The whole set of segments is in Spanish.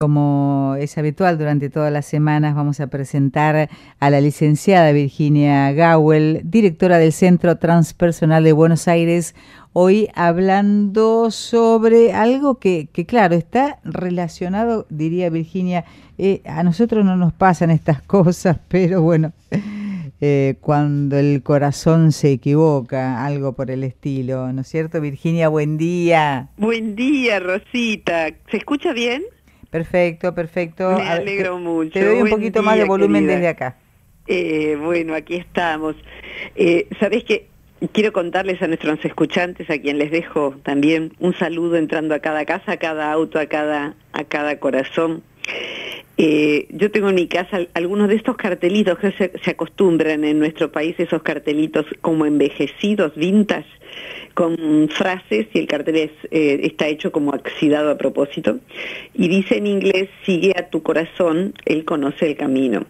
Como es habitual durante todas las semanas, vamos a presentar a la licenciada Virginia Gawel, directora del Centro Transpersonal de Buenos Aires, hoy hablando sobre algo que, que claro, está relacionado, diría Virginia, eh, a nosotros no nos pasan estas cosas, pero bueno, eh, cuando el corazón se equivoca, algo por el estilo, ¿no es cierto? Virginia, buen día. Buen día, Rosita. ¿Se escucha bien? Perfecto, perfecto. Me alegro mucho. Te doy un poquito más de volumen desde acá. Eh, bueno, aquí estamos. Eh, Sabés que quiero contarles a nuestros escuchantes, a quien les dejo también un saludo entrando a cada casa, a cada auto, a cada, a cada corazón. Eh, yo tengo en mi casa algunos de estos cartelitos que se, se, acostumbran en nuestro país, esos cartelitos como envejecidos, vintage, con frases y el cartel es, eh, está hecho como oxidado a propósito. Y dice en inglés, sigue a tu corazón, él conoce el camino.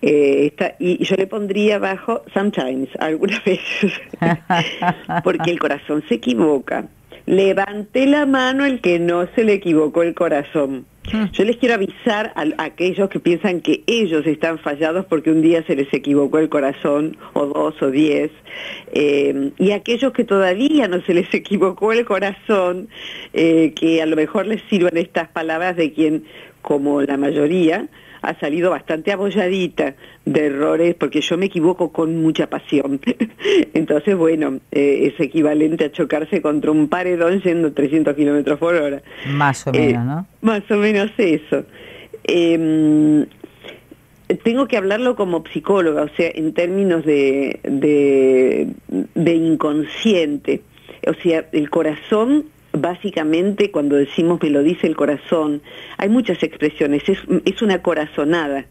Eh, está, y yo le pondría abajo, sometimes, algunas veces, porque el corazón se equivoca. Levante la mano el que no se le equivocó el corazón. Hmm. Yo les quiero avisar a, aquellos que piensan que ellos están fallados porque un día se les equivocó el corazón, o dos o diez, eh, y a aquellos que todavía no se les equivocó el corazón, eh, que a lo mejor les sirvan estas palabras de quien, como la mayoría, ha salido bastante abolladita de errores, porque yo me equivoco con mucha pasión. Entonces, bueno, eh, es equivalente a chocarse contra un paredón yendo 300 kilómetros por hora. Más o menos, eh, ¿no? Más o menos eso. Eh, tengo que hablarlo como psicóloga, o sea, en términos de, de, de inconsciente. O sea, el corazón básicamente cuando decimos me lo dice el corazón, hay muchas expresiones, es, es una corazonada.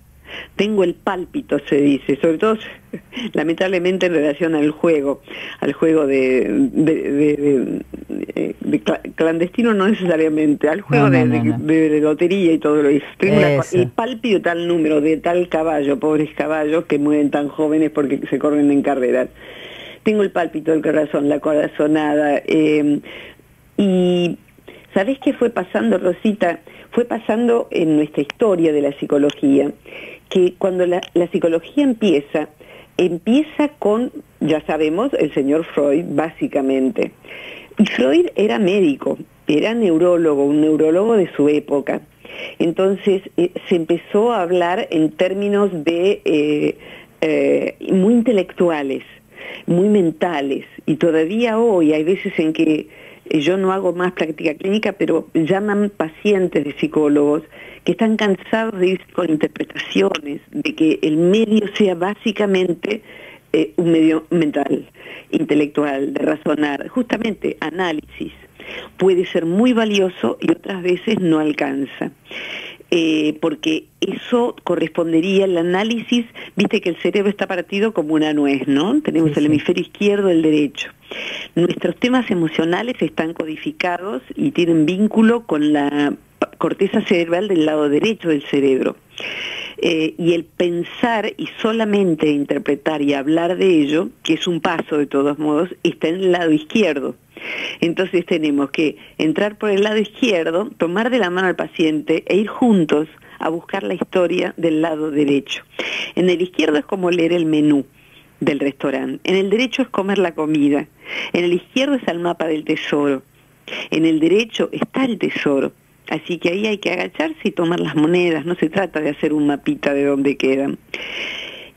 Tengo el pálpito, se dice, sobre todo lamentablemente en relación al juego, al juego de, de, de, de clandestino no necesariamente, al juego no, no, no, de, lotería y todo lo eso. Tengo el pálpito tal número de tal caballo, pobres caballos que mueren tan jóvenes porque se corren en carreras. Tengo el pálpito del corazón, la corazonada, eh, y ¿sabés qué fue pasando, Rosita? Fue pasando en nuestra historia de la psicología, que cuando la, psicología empieza, empieza con, ya sabemos, el señor Freud, básicamente. Y Freud era médico, era neurólogo, un neurólogo de su época. Entonces eh, se empezó a hablar en términos de eh, eh, muy intelectuales, muy mentales, y todavía hoy hay veces en que yo no hago más práctica clínica, pero llaman pacientes de psicólogos que están cansados de ir con interpretaciones, de que el medio sea básicamente eh, un medio mental, intelectual, de razonar, justamente análisis. Puede ser muy valioso y otras veces no alcanza eh, porque eso correspondería al análisis, viste que el cerebro está partido como una nuez, ¿no? Tenemos sí, el hemisferio izquierdo, el derecho. Nuestros temas emocionales están codificados y tienen vínculo con la corteza cerebral del lado derecho del cerebro. Eh, y el pensar y solamente interpretar y hablar de ello, que es un paso de todos modos, está en el lado izquierdo. Entonces tenemos que entrar por el lado izquierdo, tomar de la mano al paciente e ir juntos a buscar la historia del lado derecho. En el izquierdo es como leer el menú del restaurante, en el derecho es comer la comida, en el izquierdo está el mapa del tesoro, en el derecho está el tesoro. Así que ahí hay que agacharse y tomar las monedas, no se trata de hacer un mapita de dónde quedan.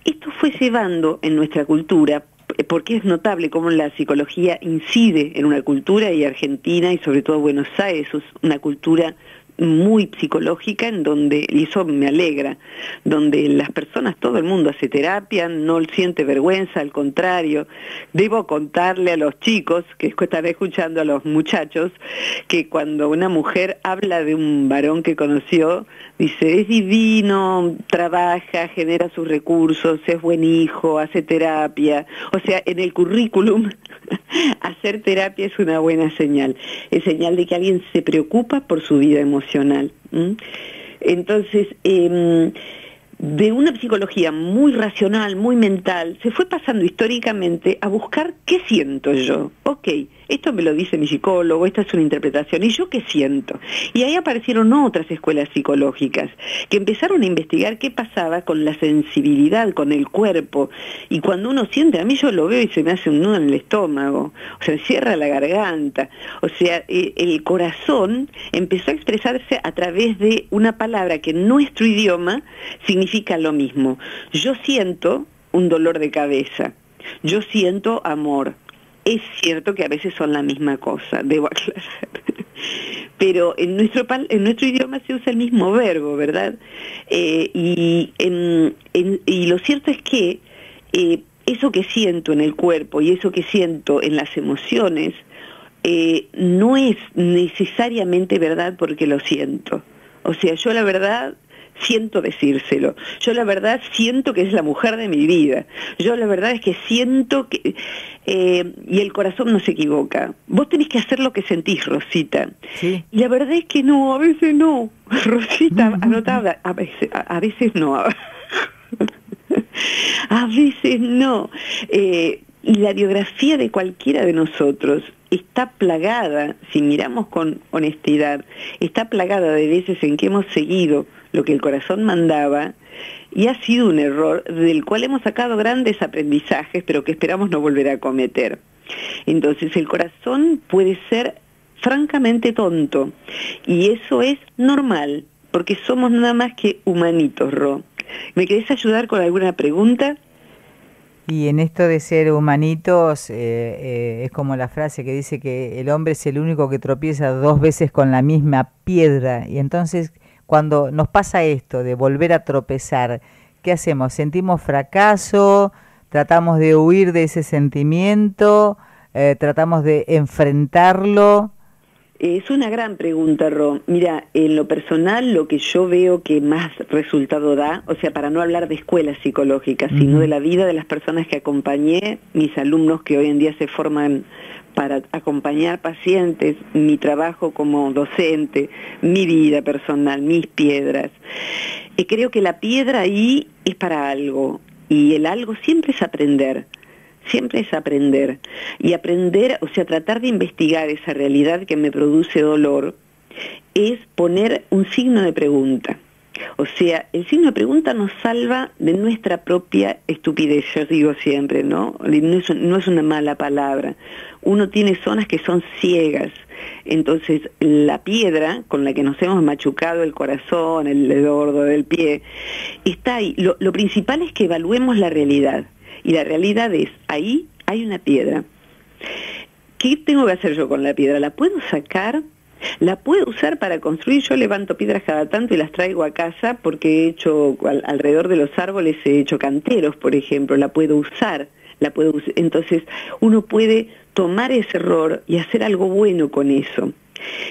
Esto fue llevando en nuestra cultura porque es notable cómo la psicología incide en una cultura y Argentina y sobre todo Buenos Aires es una cultura muy psicológica en donde, y eso me alegra, donde las personas, todo el mundo hace terapia, no siente vergüenza, al contrario. Debo contarle a los chicos, que están escuchando a los muchachos, que cuando una mujer habla de un varón que conoció, dice, es divino, trabaja, genera sus recursos, es buen hijo, hace terapia. O sea, en el currículum hacer terapia es una buena señal. Es señal de que alguien se preocupa por su vida emocional. Entonces, eh, de una psicología muy racional, muy mental, se fue pasando históricamente a buscar qué siento yo. Ok, esto me lo dice mi psicólogo, esta es una interpretación, ¿y yo qué siento? Y ahí aparecieron otras escuelas psicológicas que empezaron a investigar qué pasaba con la sensibilidad, con el cuerpo, y cuando uno siente, a mí yo lo veo y se me hace un nudo en el estómago, o sea, cierra la garganta, o sea, e, el corazón empezó a expresarse a través de una palabra que en nuestro idioma significa lo mismo. Yo siento un dolor de cabeza, yo siento amor, es cierto que a veces son la misma cosa, debo aclarar. Pero en nuestro, en nuestro idioma se usa el mismo verbo, ¿verdad? Eh, y, y, lo cierto es que eh, eso que siento en el cuerpo y eso que siento en las emociones eh, no es necesariamente verdad porque lo siento. O sea, yo la verdad siento decírselo. Yo la verdad siento que es la mujer de mi vida. Yo la verdad es que siento que... Eh, y el corazón no se equivoca. Vos tenés que hacer lo que sentís, Rosita. Y la verdad es que no, a veces no. Rosita, anotada, a veces, a, veces no. a veces no. Eh, y la biografía de cualquiera de nosotros está plagada, si miramos con honestidad, está plagada de veces en que hemos seguido lo que el corazón mandaba y ha sido un error del cual hemos sacado grandes aprendizajes, pero que esperamos no volver a cometer. Entonces el corazón puede ser francamente tonto y eso es normal, porque somos nada más que humanitos, Ro. ¿Me querés ayudar con alguna pregunta? Y en esto de ser humanitos, eh, eh, es como la frase que dice que el hombre es el único que tropieza dos veces con la misma piedra. Y entonces, cuando nos pasa esto de volver a tropezar, ¿qué hacemos? ¿Sentimos fracaso? ¿Tratamos de huir de ese sentimiento? Eh, ¿Tratamos de enfrentarlo? Es una gran pregunta, Ro. Mira, en lo personal, lo que yo veo que más resultado da, o sea, para no hablar de escuelas psicológicas, sino de la vida de las personas que acompañé, mis alumnos que hoy en día se forman para acompañar pacientes, mi trabajo como docente, mi vida personal, mis piedras. Y creo que la piedra ahí es para algo, y el algo siempre es aprender siempre es aprender. Y aprender, o sea, tratar de investigar esa realidad que me produce dolor, es poner un signo de pregunta. O sea, el signo de pregunta nos salva de nuestra propia estupidez, yo digo siempre, ¿no? No es, una mala palabra. Uno tiene zonas que son ciegas. Entonces, la piedra con la que nos hemos machucado el corazón, el gordo del pie, está ahí. Lo, lo principal es que evaluemos la realidad. Y la realidad es, ahí hay una piedra. ¿Qué tengo que hacer yo con la piedra? ¿La puedo sacar? ¿La puedo usar para construir? Yo levanto piedras cada tanto y las traigo a casa porque he hecho, alrededor de los árboles he hecho canteros, por ejemplo. La puedo usar. La puedo Entonces, uno puede tomar ese error y hacer algo bueno con eso.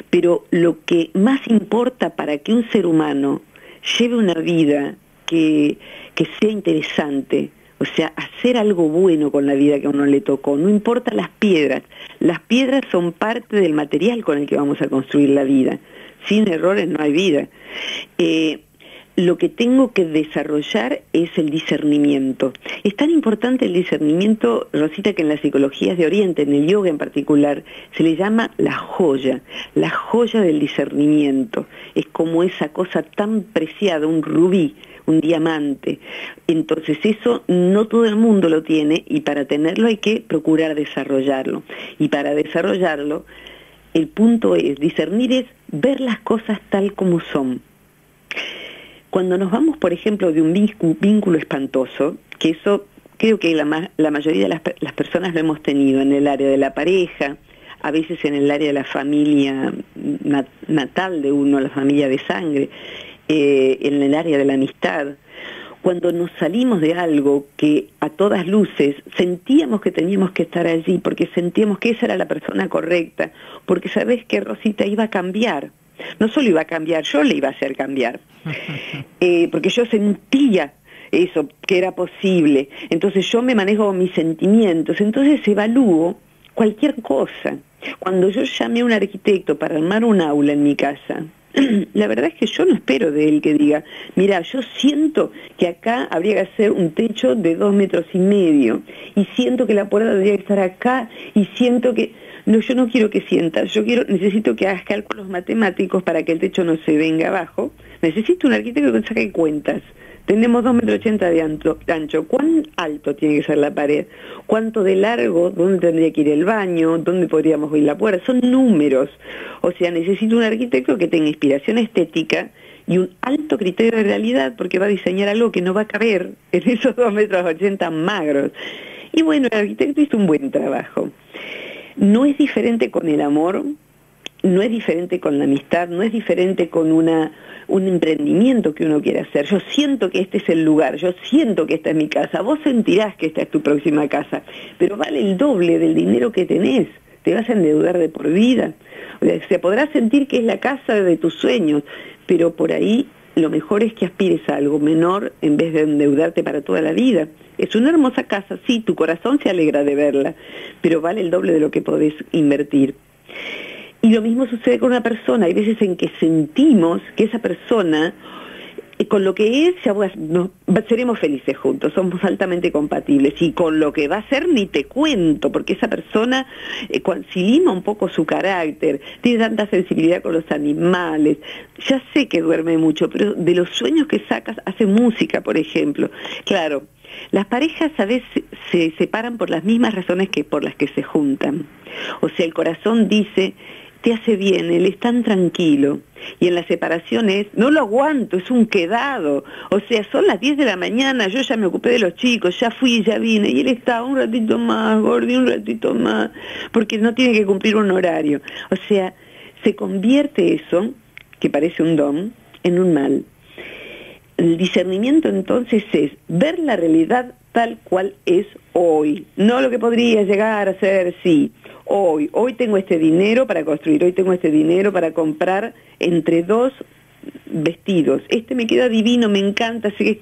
Pero lo que más importa para que un ser humano lleve una vida que, que sea interesante, o sea, hacer algo bueno con la vida que a uno le tocó, no importa las piedras, las piedras son parte del material con el que vamos a construir la vida. Sin errores no hay vida. Eh, lo que tengo que desarrollar es el discernimiento. Es tan importante el discernimiento, Rosita, que en las psicologías de Oriente, en el yoga en particular, se le llama la joya, la joya del discernimiento. Es como esa cosa tan preciada, un rubí, un diamante. Entonces eso no todo el mundo lo tiene y para tenerlo hay que procurar desarrollarlo. Y para desarrollarlo, el punto es, discernir es ver las cosas tal como son. Cuando nos vamos, por ejemplo, de un vínculo espantoso, que eso creo que la, mayoría de las, personas lo hemos tenido en el área de la pareja, a veces en el área de la familia natal de uno, la familia de sangre, eh, en el área de la amistad, cuando nos salimos de algo que a todas luces sentíamos que teníamos que estar allí, porque sentíamos que esa era la persona correcta, porque sabes que Rosita iba a cambiar, no solo iba a cambiar, yo le iba a hacer cambiar, eh, porque yo sentía eso, que era posible, entonces yo me manejo mis sentimientos, entonces evalúo cualquier cosa. Cuando yo llamé a un arquitecto para armar un aula en mi casa, la verdad es que yo no espero de él que diga, mira, yo siento que acá habría que hacer un techo de dos metros y medio, y siento que la puerta debería estar acá, y siento que... no, yo no quiero que sientas, yo quiero, necesito que hagas cálculos matemáticos para que el techo no se venga abajo, necesito un arquitecto que saque cuentas. Tenemos 2,80 metros de ancho, ¿Cuán alto tiene que ser la pared? ¿Cuánto de largo? ¿Dónde tendría que ir el baño? ¿Dónde podríamos ir la puerta? Son números. O sea, necesito un arquitecto que tenga inspiración estética y un alto criterio de realidad porque va a diseñar algo que no va a caber en esos 2,80 metros magros. Y bueno, el arquitecto hizo un buen trabajo. No es diferente con el amor, no es diferente con la amistad, no es diferente con una, un emprendimiento que uno quiere hacer. Yo siento que este es el lugar, yo siento que esta es mi casa, vos sentirás que esta es tu próxima casa, pero vale el doble del dinero que tenés, te vas a endeudar de por vida. O sea, podrás sentir que es la casa de tus sueños, pero por ahí lo mejor es que aspires a algo menor en vez de endeudarte para toda la vida. Es una hermosa casa, sí, tu corazón se alegra de verla, pero vale el doble de lo que podés invertir. Y lo mismo sucede con una persona. Hay veces en que sentimos que esa persona, eh, con lo que es, ya seremos felices juntos, somos altamente compatibles. Y con lo que va a ser, ni te cuento, porque esa persona eh, si lima un poco su carácter, tiene tanta sensibilidad con los animales. Ya sé que duerme mucho, pero de los sueños que sacas, hace música, por ejemplo. Claro, las parejas a veces se separan por las mismas razones que por las que se juntan. O sea, el corazón dice, te hace bien, él es tan tranquilo. Y en la separación es, no lo aguanto, es un quedado. O sea, son las 10 de la mañana, yo ya me ocupé de los chicos, ya fui, ya vine, y él está un ratito más, Gordi, un ratito más, porque no tiene que cumplir un horario. O sea, se convierte eso, que parece un don, en un mal. El discernimiento entonces es ver la realidad tal cual es hoy, no lo que podría llegar a ser, sí, hoy. Hoy tengo este dinero para construir, hoy tengo este dinero para comprar entre dos vestidos. Este me queda divino, me encanta, sé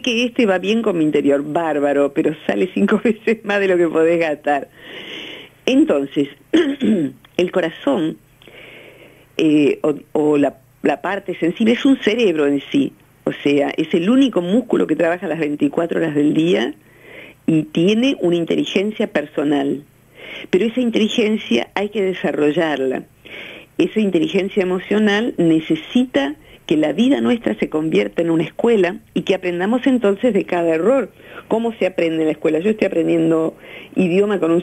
que, este va bien con mi interior, bárbaro, pero sale cinco veces más de lo que podés gastar. Entonces, el corazón eh, o, la parte sensible es un cerebro en sí, o sea, es el único músculo que trabaja las 24 horas del día y tiene una inteligencia personal. Pero esa inteligencia hay que desarrollarla. Esa inteligencia emocional necesita que la vida nuestra se convierta en una escuela y que aprendamos entonces de cada error. ¿Cómo se aprende en la escuela? Yo estoy aprendiendo idioma con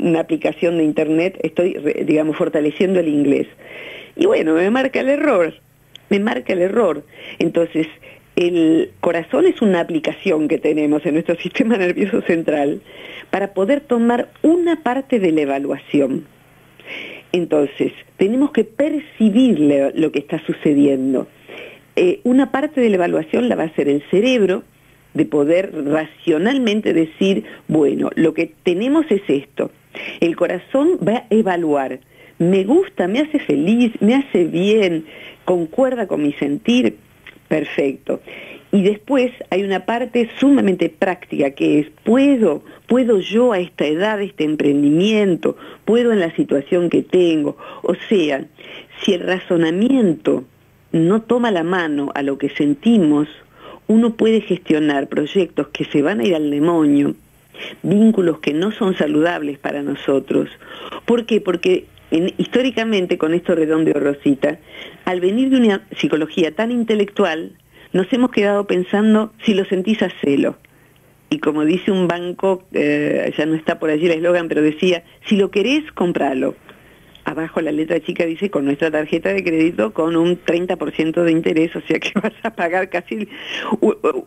una aplicación de internet, estoy, digamos, fortaleciendo el inglés. Y bueno, me marca el error me marca el error. Entonces, el corazón es una aplicación que tenemos en nuestro sistema nervioso central para poder tomar una parte de la evaluación. Entonces, tenemos que percibir lo que está sucediendo. Eh, una parte de la evaluación la va a hacer el cerebro, de poder racionalmente decir, bueno, lo que tenemos es esto. El corazón va a evaluar, me gusta, me hace feliz, me hace bien, concuerda con mi sentir, perfecto. Y después hay una parte sumamente práctica que es, ¿puedo, puedo yo a esta edad, este emprendimiento, puedo en la situación que tengo? O sea, si el razonamiento no toma la mano a lo que sentimos, uno puede gestionar proyectos que se van a ir al demonio, vínculos que no son saludables para nosotros. ¿Por qué? Porque históricamente, con esto redondeo Rosita, al venir de una psicología tan intelectual, nos hemos quedado pensando si lo sentís a celo. Y como dice un banco, eh, ya no está por allí el eslogan, pero decía, si lo querés, compralo abajo la letra chica dice con nuestra tarjeta de crédito con un 30% de interés, o sea que vas a pagar casi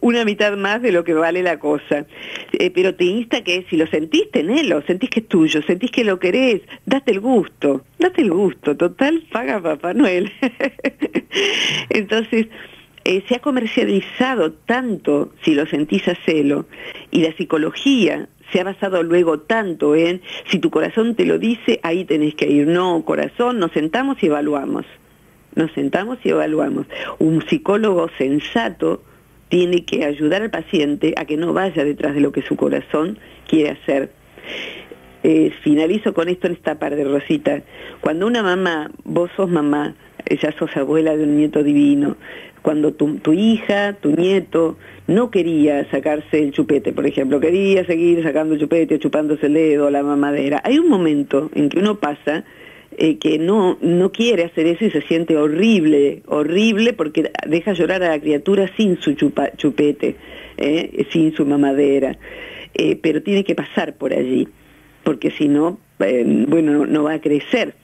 una mitad más de lo que vale la cosa. Eh, pero te insta que si lo sentís, tenelo, sentís que es tuyo, sentís que lo querés, date el gusto, date el gusto, total, paga Papá Noel. Entonces, eh, se ha comercializado tanto, si lo sentís a celo, y la psicología se ha basado luego tanto en, si tu corazón te lo dice, ahí tenés que ir. No, corazón, nos sentamos y evaluamos. Nos sentamos y evaluamos. Un psicólogo sensato tiene que ayudar al paciente a que no vaya detrás de lo que su corazón quiere hacer. Eh, finalizo con esto en esta parte, Rosita. Cuando una mamá, vos sos mamá, ya sos abuela de un nieto divino, cuando tu, hija, tu nieto, no quería sacarse el chupete, por ejemplo, quería seguir sacando el chupete, chupándose el dedo, la mamadera. Hay un momento en que uno pasa eh, que no, no quiere hacer eso y se siente horrible, horrible porque deja llorar a la criatura sin su chupete, eh, sin su mamadera. Eh, pero tiene que pasar por allí, porque si no, bueno, no va a crecer.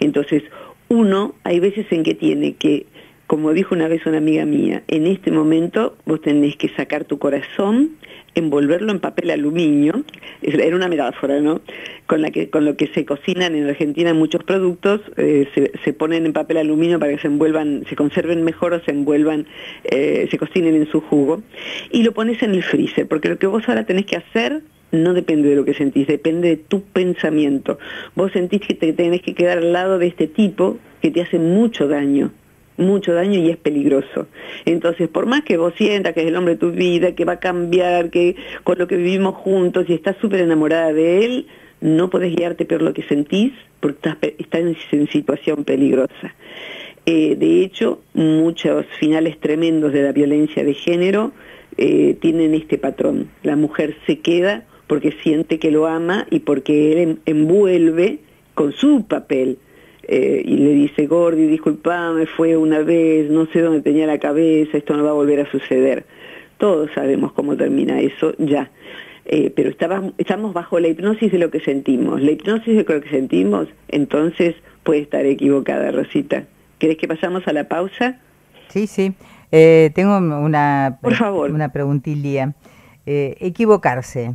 Entonces, uno, hay veces en que tiene que como dijo una vez una amiga mía, en este momento vos tenés que sacar tu corazón, envolverlo en papel aluminio, era una metáfora, ¿no? Con, la que, con lo que se cocinan en Argentina muchos productos, eh, se, ponen en papel aluminio para que se envuelvan, se conserven mejor o se envuelvan, eh, se cocinen en su jugo, y lo pones en el freezer, porque lo que vos ahora tenés que hacer no depende de lo que sentís, depende de tu pensamiento. Vos sentís que te tenés que quedar al lado de este tipo que te hace mucho daño, mucho daño y es peligroso. Entonces, por más que vos sientas que es el hombre de tu vida, que va a cambiar, que con lo que vivimos juntos y estás súper enamorada de él, no podés guiarte por lo que sentís porque estás, en, situación peligrosa. Eh, de hecho, muchos finales tremendos de la violencia de género eh, tienen este patrón. La mujer se queda porque siente que lo ama y porque él envuelve con su papel eh, y le dice, Gordy, disculpame, fue una vez, no sé dónde tenía la cabeza, esto no va a volver a suceder. Todos sabemos cómo termina eso ya. Eh, pero estamos bajo la hipnosis de lo que sentimos. La hipnosis de lo que sentimos, entonces puede estar equivocada, Rosita. ¿Querés que pasamos a la pausa? Sí, sí. Eh, tengo una, Por favor. una preguntilla. equivocarse,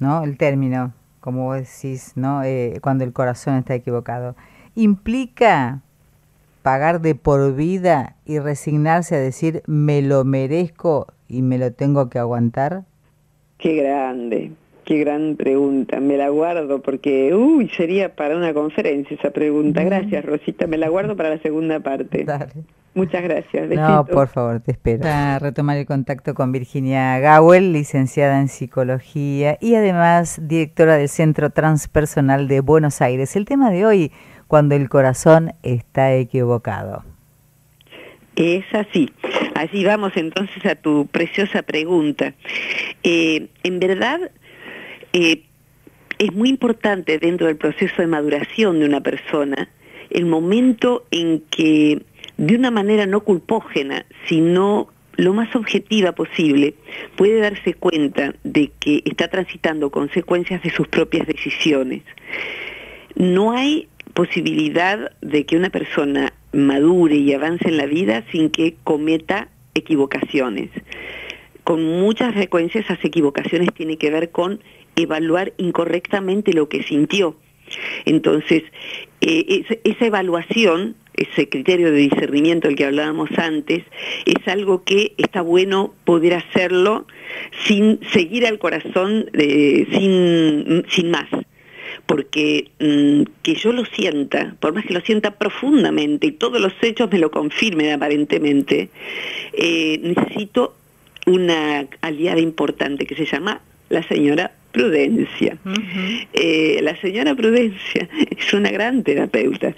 ¿no? El término, como vos decís, ¿no? cuando el corazón está equivocado implica pagar de por vida y resignarse a decir me lo merezco y me lo tengo que aguantar? Qué grande, qué gran pregunta. Me la guardo porque, uy, sería para una conferencia esa pregunta. Gracias, Rosita. Me la guardo para la segunda parte. Dale. Muchas gracias. No, por favor, te espero. Para retomar el contacto con Virginia Gawel, licenciada en psicología y además directora del Centro Transpersonal de Buenos Aires. El tema de hoy, cuando el corazón está equivocado. Es así. Así vamos entonces a tu preciosa pregunta. Eh, en verdad, eh, es muy importante dentro del proceso de maduración de una persona el momento en que de una manera no culpógena, sino lo más objetiva posible, puede darse cuenta de que está transitando consecuencias de sus propias decisiones. No hay posibilidad de que una persona madure y avance en la vida sin que cometa equivocaciones. Con muchas frecuencias esas equivocaciones tienen que ver con evaluar incorrectamente lo que sintió. Entonces, eh, esa evaluación, ese criterio de discernimiento del que hablábamos antes, es algo que está bueno poder hacerlo sin seguir al corazón, eh, sin, sin más porque mm, que yo lo sienta, por más que lo sienta profundamente y todos los hechos me lo confirmen aparentemente, eh, necesito una aliada importante que se llama la señora Prudencia. Eh, la señora Prudencia es una gran terapeuta,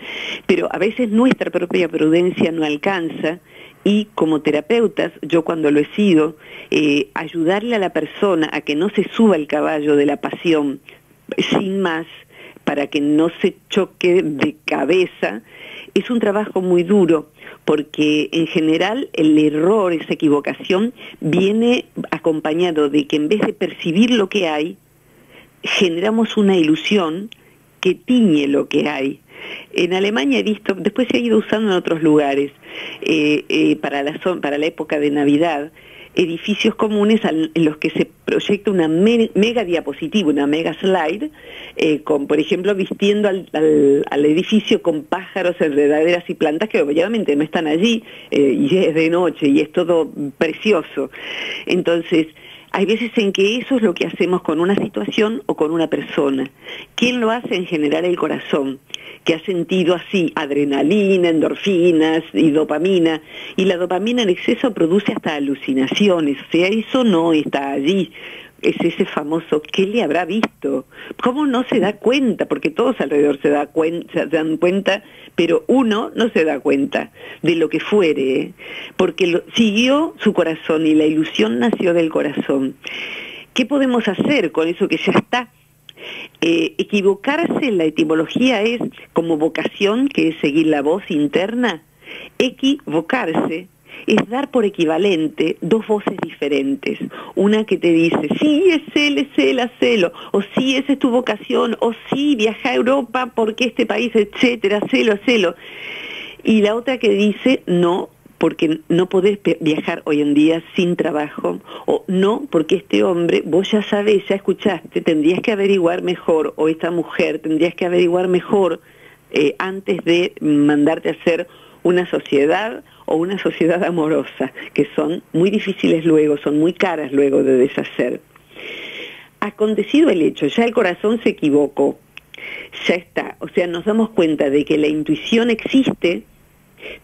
pero a veces nuestra propia prudencia no alcanza y como terapeutas, yo cuando lo he sido, eh, ayudarle a la persona a que no se suba el caballo de la pasión sin más, para que no se choque de cabeza, es un trabajo muy duro, porque en general el error, esa equivocación, viene acompañado de que en vez de percibir lo que hay, generamos una ilusión que tiñe lo que hay. En Alemania he visto, después se ha ido usando en otros lugares, eh, eh, para, la, para la época de Navidad, edificios comunes en los que se proyecta una mega diapositiva, una mega slide, eh, con, por ejemplo, vistiendo al, edificio con pájaros, enredaderas y plantas que obviamente no están allí eh, y es de noche y es todo precioso. Entonces, hay veces en que eso es lo que hacemos con una situación o con una persona. ¿Quién lo hace en general el corazón? que ha sentido así adrenalina, endorfinas y dopamina, y la dopamina en exceso produce hasta alucinaciones, o sea, eso no está allí es ese famoso ¿qué le habrá visto? ¿Cómo no se da cuenta? Porque todos alrededor se, da se dan cuenta, pero uno no se da cuenta de lo que fuere, porque siguió su corazón y la ilusión nació del corazón. ¿Qué podemos hacer con eso que ya está? Eh, equivocarse, la etimología es como vocación, que es seguir la voz interna. Equivocarse es dar por equivalente dos voces diferentes. Una que te dice, sí, es él, es él, hacelo, o sí, esa es tu vocación, o sí, viaja a Europa porque este país, etcétera, hacelo, hacelo. Y la otra que dice, no, porque no podés viajar hoy en día sin trabajo, o no, porque este hombre, vos ya sabés, ya escuchaste, tendrías que averiguar mejor, o esta mujer tendrías que averiguar mejor eh, antes de mandarte a hacer una sociedad o una sociedad amorosa, que son muy difíciles luego, son muy caras luego de deshacer. Acontecido el hecho, ya el corazón se equivocó, ya está, o sea, nos damos cuenta de que la intuición existe,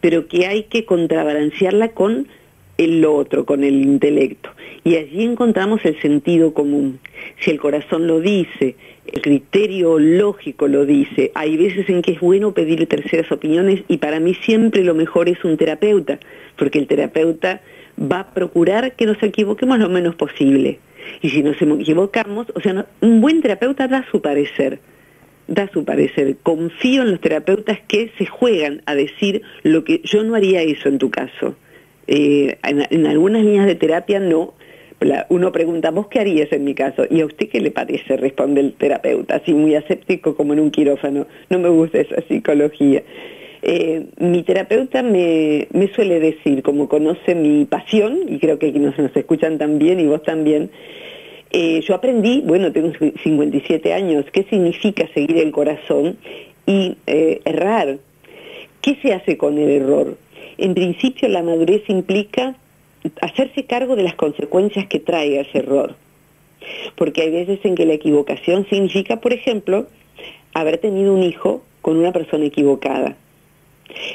pero que hay que contrabalancearla con el otro, con el intelecto. Y allí encontramos el sentido común. Si el corazón lo dice, el criterio lógico lo dice, hay veces en que es bueno pedir terceras opiniones y para mí siempre lo mejor es un terapeuta, porque el terapeuta va a procurar que nos equivoquemos lo menos posible. Y si nos equivocamos, o sea, un buen terapeuta da su parecer da su parecer. Confío en los terapeutas que se juegan a decir lo que yo no haría eso en tu caso. Eh, en, algunas líneas de terapia no. Uno pregunta, ¿vos qué harías en mi caso? ¿Y a usted qué le parece? Responde el terapeuta, así muy aséptico como en un quirófano. No me gusta esa psicología. Eh, mi terapeuta me, me, suele decir, como conoce mi pasión, y creo que nos, nos escuchan también y vos también, eh, yo aprendí, bueno, tengo 57 años, qué significa seguir el corazón y eh, errar. ¿Qué se hace con el error? En principio la madurez implica hacerse cargo de las consecuencias que trae ese error. Porque hay veces en que la equivocación significa, por ejemplo, haber tenido un hijo con una persona equivocada.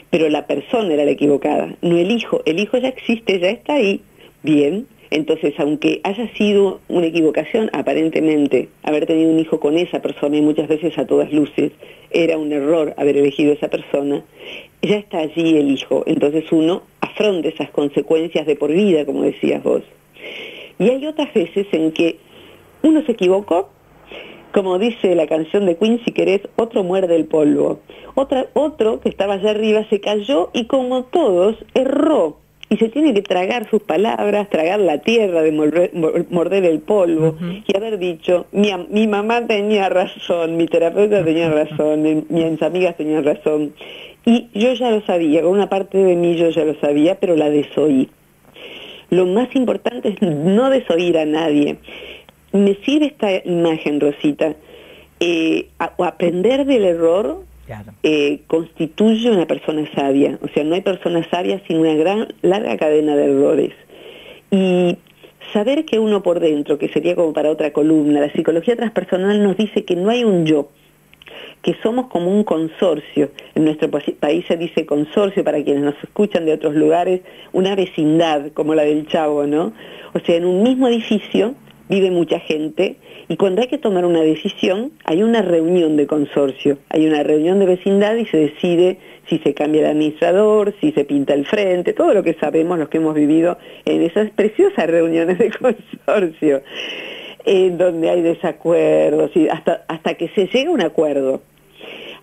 Pero la persona era la equivocada, no el hijo. El hijo ya existe, ya está ahí. Bien, entonces, aunque haya sido una equivocación, aparentemente, haber tenido un hijo con esa persona y muchas veces a todas luces era un error haber elegido esa persona, ya está allí el hijo. Entonces uno afronta esas consecuencias de por vida, como decías vos. Y hay otras veces en que uno se equivocó, como dice la canción de Queen, si querés, otro muerde el polvo. Otra, otro que estaba allá arriba se cayó y como todos erró y se tiene que tragar sus palabras, tragar la tierra, de morder, el polvo y haber dicho, mi, mi, mamá tenía razón, mi terapeuta tenía razón, mis amigas tenían razón. Y yo ya lo sabía, con una parte de mí yo ya lo sabía, pero la desoí. Lo más importante es no desoír a nadie. Me sirve esta imagen, Rosita, eh, aprender del error eh, constituye una persona sabia. O sea, no hay persona sabia sin una gran, larga cadena de errores. Y saber que uno por dentro, que sería como para otra columna, la psicología transpersonal nos dice que no hay un yo, que somos como un consorcio. En nuestro país se dice consorcio, para quienes nos escuchan de otros lugares, una vecindad, como la del Chavo, ¿no? O sea, en un mismo edificio vive mucha gente y cuando hay que tomar una decisión hay una reunión de consorcio, hay una reunión de vecindad y se decide si se cambia el administrador, si se pinta el frente, todo lo que sabemos los que hemos vivido en esas preciosas reuniones de consorcio, en donde hay desacuerdos hasta, hasta que se llega a un acuerdo.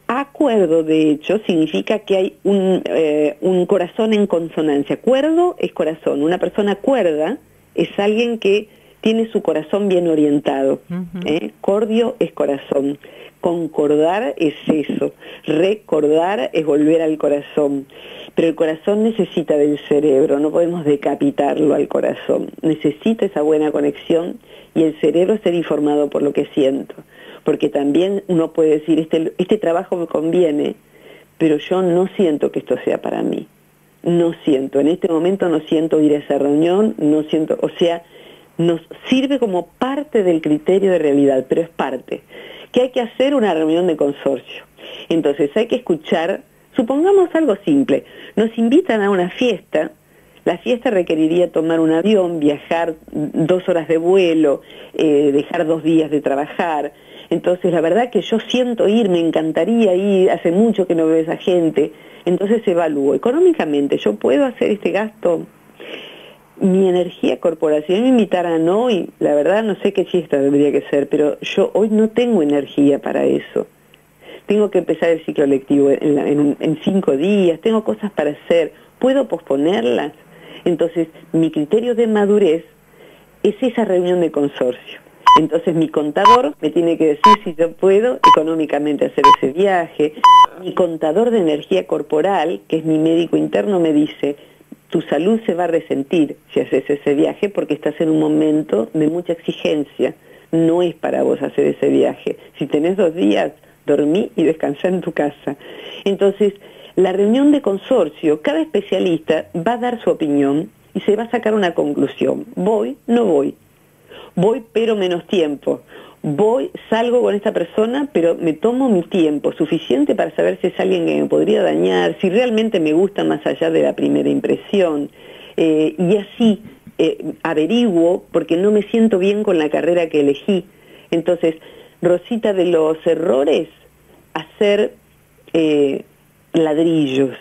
Acuerdo, de hecho, significa que hay un, eh, un corazón en consonancia. Cuerdo es corazón. Una persona cuerda es alguien que tiene su corazón bien orientado. ¿eh? Cordio es corazón. Concordar es eso. Recordar es volver al corazón. Pero el corazón necesita del cerebro, no podemos decapitarlo al corazón. Necesita esa buena conexión y el cerebro ser informado por lo que siento. Porque también uno puede decir, este, este trabajo me conviene, pero yo no siento que esto sea para mí. No siento, en este momento no siento ir a esa reunión, no siento, o sea, nos sirve como parte del criterio de realidad, pero es parte, que hay que hacer una reunión de consorcio. Entonces hay que escuchar, supongamos algo simple, nos invitan a una fiesta La fiesta requeriría tomar un avión, viajar dos horas de vuelo, eh, dejar dos días de trabajar. Entonces, la verdad que yo siento ir, me encantaría ir, hace mucho que no veo a esa gente. Entonces evalúo, económicamente, ¿yo puedo hacer este gasto? Mi energía corporal, si me invitaran hoy, la verdad no sé qué fiesta debería que ser, pero yo hoy no tengo energía para eso. Tengo que empezar el ciclo lectivo en, en cinco días, tengo cosas para hacer, ¿puedo posponerlas? Entonces, mi criterio de madurez es esa reunión de consorcio. Entonces mi contador me tiene que decir si yo puedo económicamente hacer ese viaje. Mi contador de energía corporal, que es mi médico interno, me dice, tu salud se va a resentir si haces ese viaje porque estás en un momento de mucha exigencia. No es para vos hacer ese viaje. Si tenés dos días, dormí y descansá en tu casa. Entonces, la reunión de consorcio, cada especialista va a dar su opinión y se va a sacar una conclusión. Voy, no voy voy pero menos tiempo. Voy, salgo con esta persona, pero me tomo mi tiempo suficiente para saber si es alguien que me podría dañar, si realmente me gusta más allá de la primera impresión. Eh, y así eh, averiguo porque no me siento bien con la carrera que elegí. Entonces, Rosita, de los errores, hacer eh, ladrillos,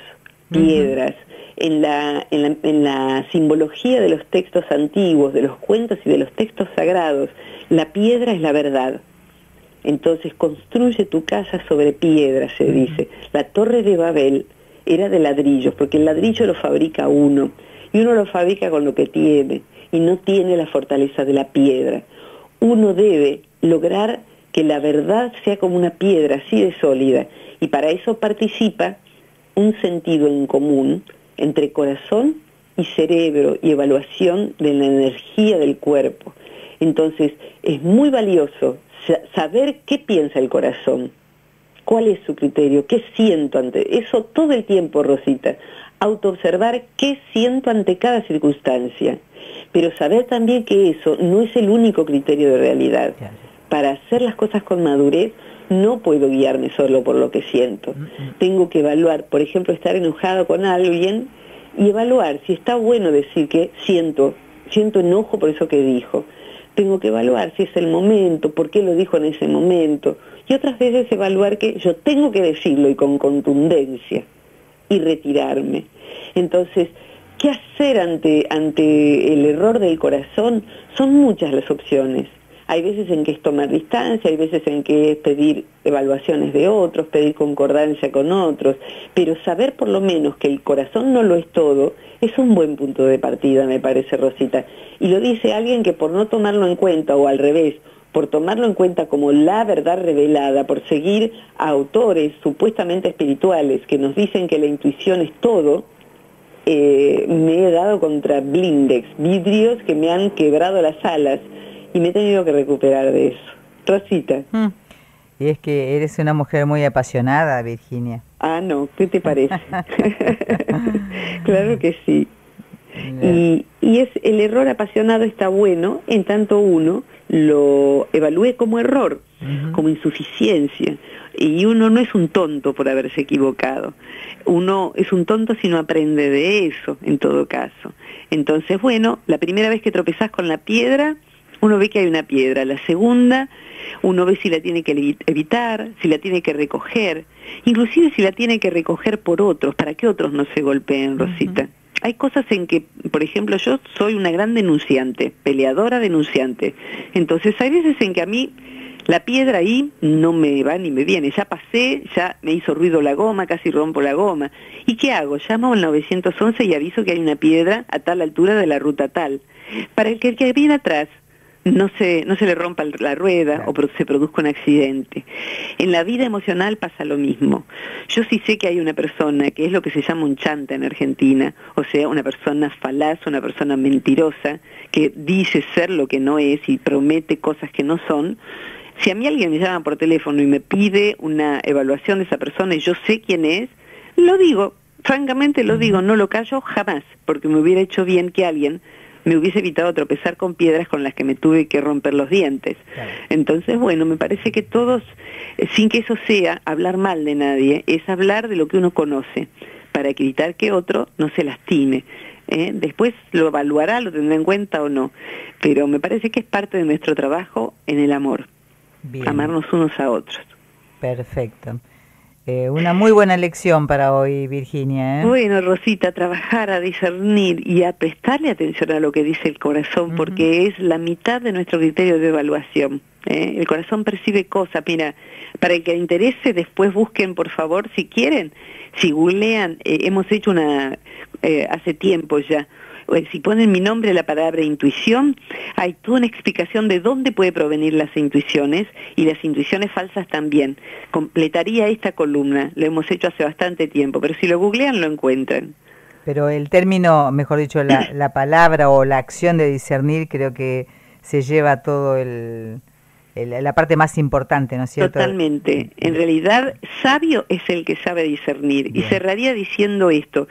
piedras, en la, en la, simbología de los textos antiguos, de los cuentos y de los textos sagrados, la piedra es la verdad. Entonces construye tu casa sobre piedra, se dice. La torre de Babel era de ladrillos, porque el ladrillo lo fabrica uno, y uno lo fabrica con lo que tiene, y no tiene la fortaleza de la piedra. Uno debe lograr que la verdad sea como una piedra así de sólida, y para eso participa un sentido en común entre corazón y cerebro y evaluación de la energía del cuerpo. Entonces, es muy valioso saber qué piensa el corazón, cuál es su criterio, qué siento ante eso todo el tiempo, Rosita. Autoobservar qué siento ante cada circunstancia, pero saber también que eso no es el único criterio de realidad. Para hacer las cosas con madurez, no puedo guiarme solo por lo que siento. Tengo que evaluar, por ejemplo, estar enojado con alguien y evaluar si está bueno decir que siento, siento enojo por eso que dijo. Tengo que evaluar si es el momento, por qué lo dijo en ese momento. Y otras veces evaluar que yo tengo que decirlo y con contundencia y retirarme. Entonces, ¿qué hacer ante, ante el error del corazón? Son muchas las opciones. Hay veces en que es tomar distancia, hay veces en que es pedir evaluaciones de otros, pedir concordancia con otros, pero saber por lo menos que el corazón no lo es todo es un buen punto de partida, me parece, Rosita. Y lo dice alguien que por no tomarlo en cuenta o al revés, por tomarlo en cuenta como la verdad revelada, por seguir a autores supuestamente espirituales que nos dicen que la intuición es todo, eh, me he dado contra blindex, vidrios que me han quebrado las alas y me he tenido que recuperar de eso. Rosita. Mm. Y es que eres una mujer muy apasionada, Virginia. Ah, no, ¿qué te parece? claro que sí. Y, y, es el error apasionado está bueno en tanto uno lo evalúe como error, como insuficiencia. Y uno no es un tonto por haberse equivocado. Uno es un tonto si no aprende de eso, en todo caso. Entonces, bueno, la primera vez que tropezás con la piedra, uno ve que hay una piedra. La segunda, uno ve si la tiene que evitar, si la tiene que recoger, inclusive si la tiene que recoger por otros, para que otros no se golpeen, Rosita. Hay cosas en que, por ejemplo, yo soy una gran denunciante, peleadora denunciante. Entonces hay veces en que a mí la piedra ahí no me va ni me viene. Ya pasé, ya me hizo ruido la goma, casi rompo la goma. ¿Y qué hago? Llamo al 911 y aviso que hay una piedra a tal altura de la ruta tal. Para el que, el que viene atrás no se, no se le rompa la rueda o se produzca un accidente. En la vida emocional pasa lo mismo. Yo sí sé que hay una persona que es lo que se llama un chanta en Argentina, o sea, una persona falaz, una persona mentirosa, que dice ser lo que no es y promete cosas que no son. Si a mí alguien me llama por teléfono y me pide una evaluación de esa persona y yo sé quién es, lo digo, francamente lo digo, no lo callo jamás, porque me hubiera hecho bien que alguien me hubiese evitado tropezar con piedras con las que me tuve que romper los dientes. Entonces, bueno, me parece que todos, eh, sin que eso sea hablar mal de nadie, es hablar de lo que uno conoce para evitar que otro no se lastime. ¿eh? Después lo evaluará, lo tendrá en cuenta o no. Pero me parece que es parte de nuestro trabajo en el amor. Amarnos unos a otros. Perfecto. Eh, una muy buena lección para hoy, Virginia. ¿eh? Bueno, Rosita, trabajar, a discernir y a prestarle atención a lo que dice el corazón, porque es la mitad de nuestro criterio de evaluación. ¿eh? El corazón percibe cosas. Mira, para el que le interese, después busquen, por favor, si quieren, si googlean, hemos hecho una, hace tiempo ya, si ponen mi nombre la palabra intuición, hay toda una explicación de dónde puede provenir las intuiciones y las intuiciones falsas también. Completaría esta columna, lo hemos hecho hace bastante tiempo, pero si lo googlean lo encuentran. Pero el término, mejor dicho, la, la palabra o la acción de discernir creo que se lleva todo el, la parte más importante, ¿no es cierto? Totalmente. En realidad, sabio es el que sabe discernir. Y cerraría diciendo esto.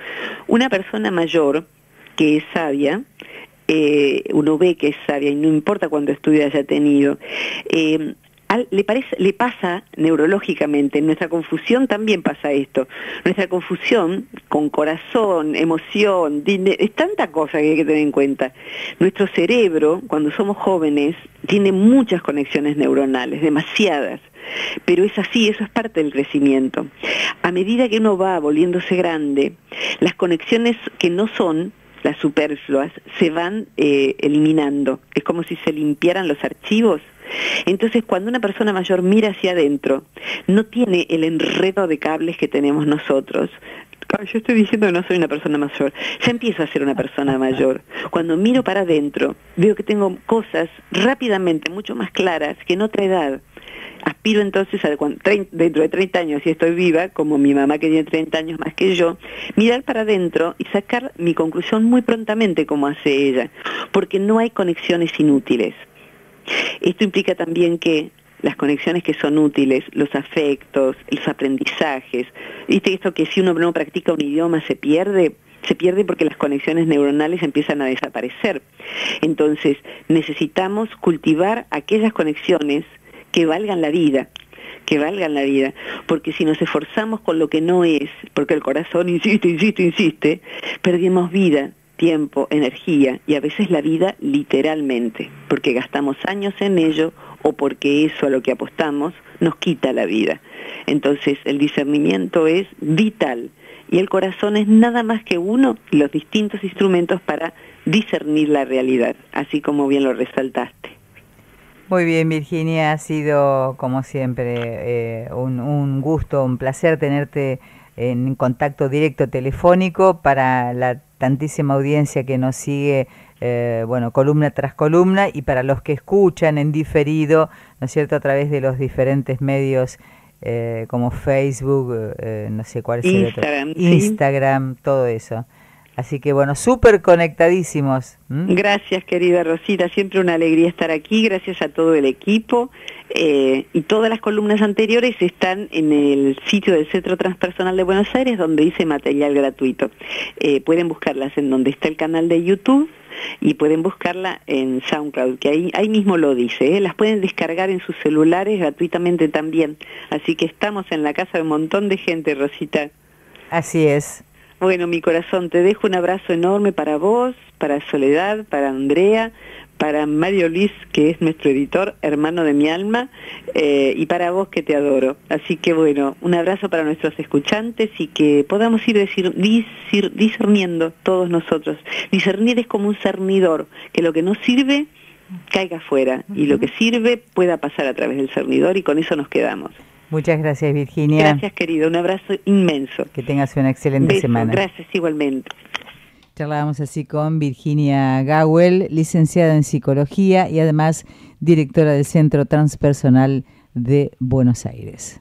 Una persona mayor que es sabia, eh, uno ve que es sabia y no importa cuánto estudio haya tenido, eh, le, parece, le pasa neurológicamente, en nuestra confusión también pasa esto. Nuestra confusión con corazón, emoción, es tanta cosa que hay que tener en cuenta. Nuestro cerebro, cuando somos jóvenes, tiene muchas conexiones neuronales, demasiadas. Pero es así, eso es parte del crecimiento. A medida que uno va volviéndose grande, las conexiones que no son las superfluas, se van eh, eliminando. Es como si se limpiaran los archivos. Entonces, cuando una persona mayor mira hacia adentro, no tiene el enredo de cables que tenemos nosotros. Yo estoy diciendo que no soy una persona mayor. Ya empiezo a ser una persona mayor. Cuando miro para adentro, veo que tengo cosas rápidamente mucho más claras que en otra edad aspiro entonces a dentro de 30 años, si estoy viva, como mi mamá que tiene 30 años más que yo, mirar para adentro y sacar mi conclusión muy prontamente como hace ella, porque no hay conexiones inútiles. Esto implica también que las conexiones que son útiles, los afectos, los aprendizajes, viste esto que si uno no practica un idioma se pierde, se pierde porque las conexiones neuronales empiezan a desaparecer. Entonces, necesitamos cultivar aquellas conexiones que valgan la vida, que valgan la vida, porque si nos esforzamos con lo que no es, porque el corazón insiste, insiste, insiste, perdemos vida, tiempo, energía y a veces la vida literalmente, porque gastamos años en ello o porque eso a lo que apostamos nos quita la vida. Entonces el discernimiento es vital y el corazón es nada más que uno de los distintos instrumentos para discernir la realidad, así como bien lo resaltaste. Muy bien, Virginia, ha sido como siempre eh, un, gusto, un placer tenerte en contacto directo telefónico para la tantísima audiencia que nos sigue, eh, bueno, columna tras columna y para los que escuchan en diferido, ¿no es cierto?, a través de los diferentes medios eh, como Facebook, no sé cuál es el otro, Instagram, todo eso. Así que bueno, súper conectadísimos. Gracias querida Rosita, siempre una alegría estar aquí, gracias a todo el equipo. Eh, y todas las columnas anteriores están en el sitio del Centro Transpersonal de Buenos Aires, donde dice material gratuito. Eh, pueden buscarlas en donde está el canal de YouTube y pueden buscarla en SoundCloud, que ahí, ahí mismo lo dice. ¿eh? Las pueden descargar en sus celulares gratuitamente también. Así que estamos en la casa de un montón de gente, Rosita. Así es. Bueno, mi corazón, te dejo un abrazo enorme para vos, para Soledad, para Andrea, para Mario Liz, que es nuestro editor, hermano de mi alma, eh, y para vos que te adoro. Así que bueno, un abrazo para nuestros escuchantes y que podamos ir decir, discerniendo todos nosotros. Discernir es como un cernidor, que lo que no sirve caiga afuera y lo que sirve pueda pasar a través del cernidor y con eso nos quedamos. Muchas gracias, Virginia. Gracias, querido. Un abrazo inmenso. Que tengas una excelente semana. Gracias, igualmente. Charlábamos así con Virginia Gawel, licenciada en psicología y además directora del Centro Transpersonal de Buenos Aires.